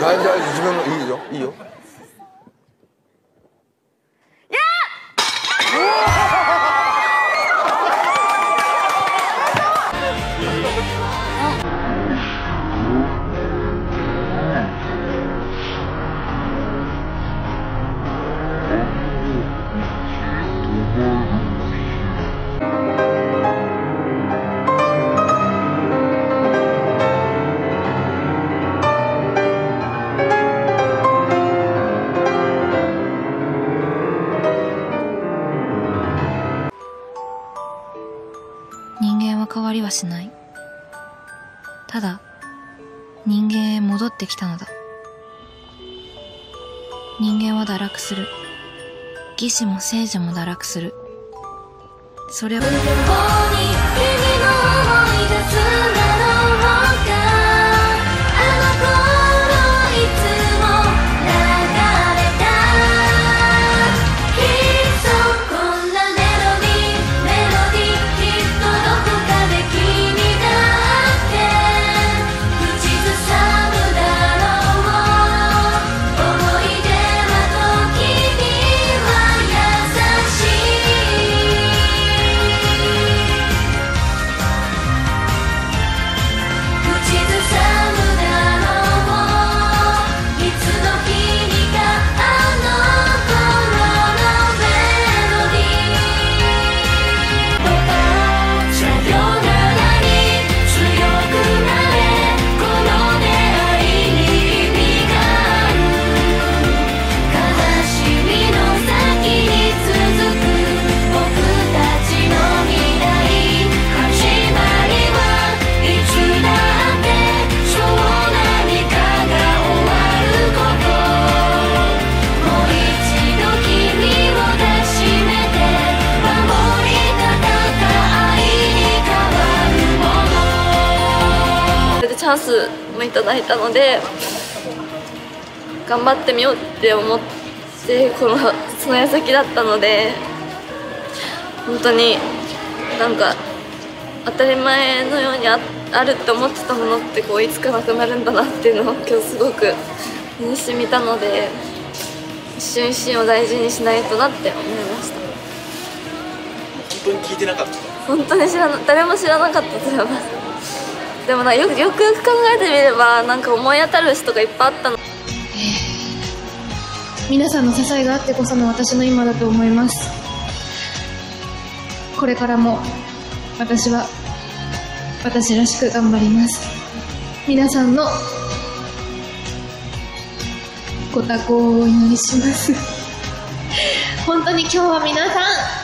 나이자 주시면 이기죠? 이요? りはしない。ただ人間へ戻ってきたのだ。人間は堕落する。義士も聖女も堕落する。それはチャンスもいただいたので頑張ってみようって思ってこのその矢先だったので本当になんか当たり前のようにああるって思ってたものってこういつかなくなるんだなっていうのを今日すごく身に染みたので一瞬一瞬を大事にしないとなって思いました。本当に聞いてなかった。本当に知らな誰も知らなかったと思いますでもなよくよく考えてみればなんか思い当たる人がいっぱいあったの。皆さんの支えがあってこその私の今だと思います。これからも私は私らしく頑張ります。皆さんのご多幸をお祈りします。本当に今日は皆さん